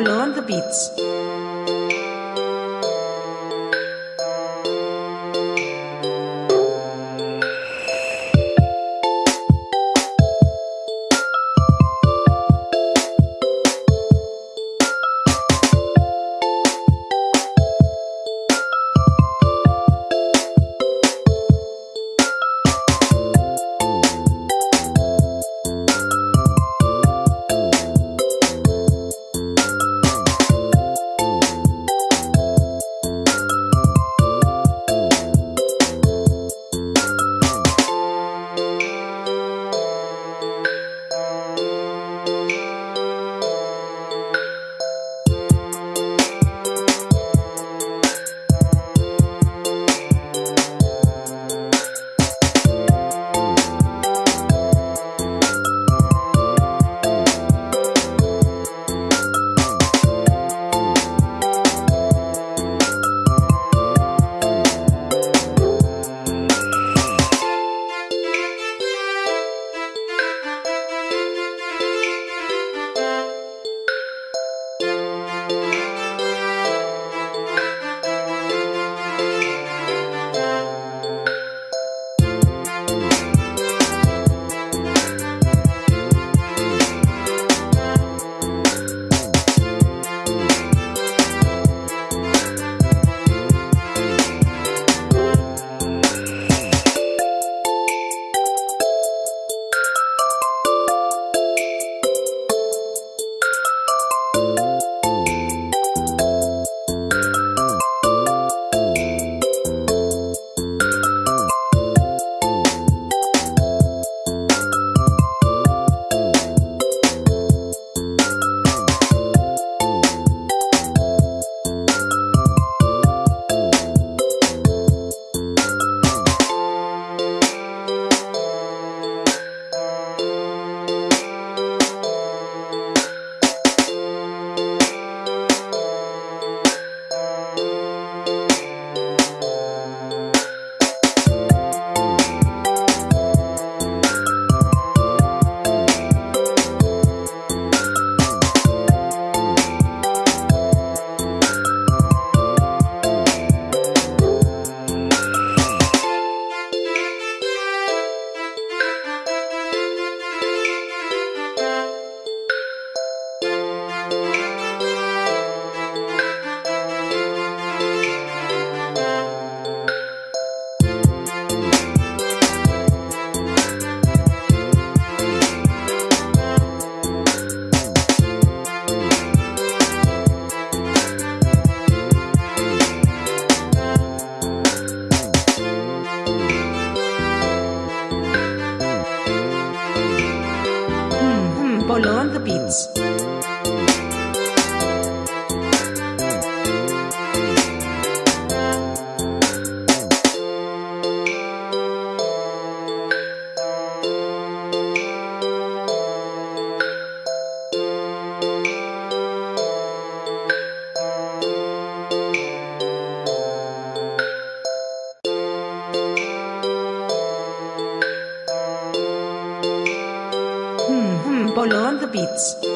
Polo on the beats. On the beats. Polo on the beats.